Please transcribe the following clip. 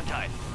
contact.